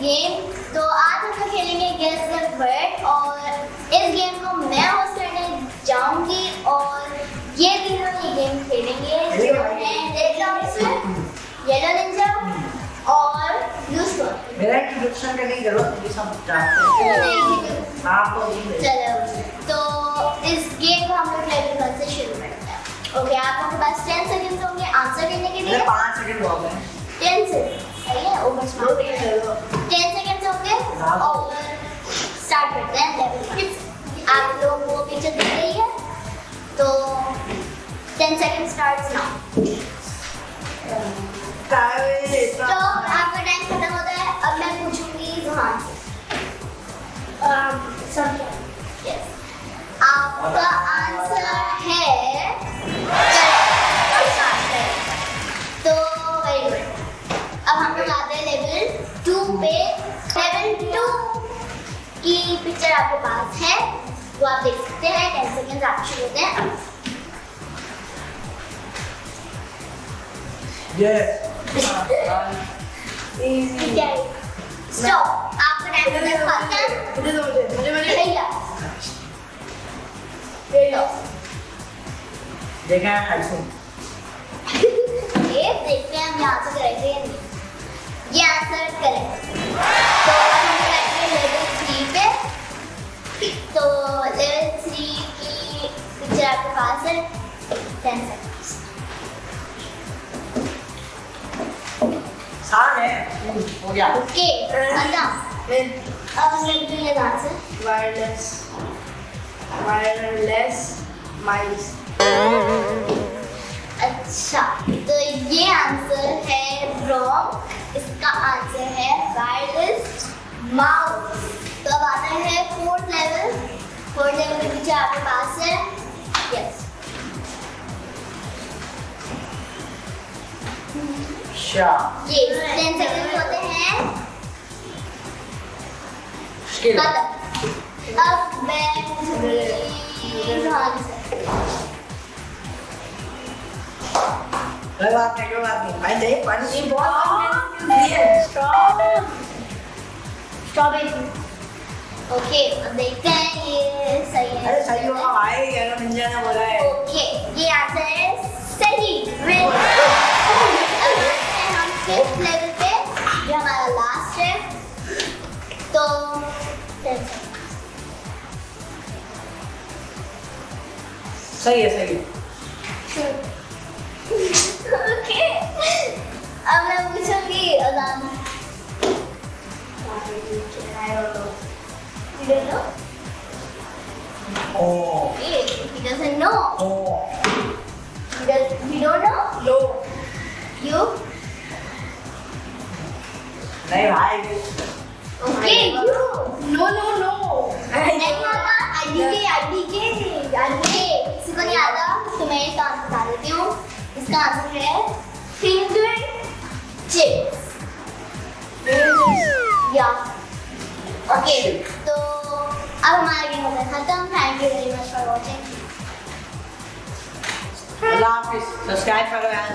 Game तो आज हम खेलेंगे गेस द वर्ड और इस गेम को मैं होस्ट करने जाऊँगी और ये तीनों ये गेम खेलेंगे। है येलो निंजा और ब्लू स्टोन मेरा इंट्रोडक्शन करने की ज़रूरत नहीं सब जानते हैं। आपको चलो तो इस गेम को हम लोग लेवल वन से शुरू करते हैं? ओके आप लोगों के पास टेन सेकंड्स होंगे आंसर करने के लिए। पाँच सेकंड बहुत है टेन सेकंड सही है? ओवर स्मार्ट स्टार्ट करते हैं आप लोग वो पिक्चर दिख रही है तो टेन सेकंड स्टार्ट नाउ तो आपका टाइम खत्म होता है अब मैं पूछूँगी जुहान से आपका आंसर है तो वेरी गुड अब हम लोग आते हैं लेवल टू पे टू की पिक्चर आपके पास है। वो आप देख सकते हैं टेन सेकेंड आप शुरू होते हैं ठीक है। स्टॉप आपका टाइम खत्म खत्म भैया लो देखा है ये देखते हैं हम यहाँ से करेंगे ये आंसर करेक्ट सार है। हो गया। ओके खत्म अब लोग ये आंसर wireless wireless mice अच्छा तो ये आंसर है रॉन्ग इसका आंसर है वायरलेस माउस तो अब आता है फोर्थ लेवल फोर्थ लेवल के पीछे आपके पास है ये टेन सेकंड होते हैं मुश्किल। खत्म अब मैं पूछूँगी ध्यान से कोई बात नहीं कोई बात नहीं भाई देख पानी ये बहुत स्ट्रॉबेरी ओके अब देखते हैं ये सही है अरे सही होगा भाई ये तो निंजा बोला है ओके ये आंसर है सही सही है सही है ओके अब मैं पूछूंगी अजान You don't know? O Okay, he doesn't know. O He, does, he don't know? no You? नहीं भाई Okay, you. no no no नहीं आता IDK IDK IDK किसी को नहीं आता तो मैं इसका आंसर बता देती हूँ। इसका आंसर है फिंगर चिप्स या। ओके तो अब हमारा गेम हो गया खत्म thank you very much for watching subscribe करो यार।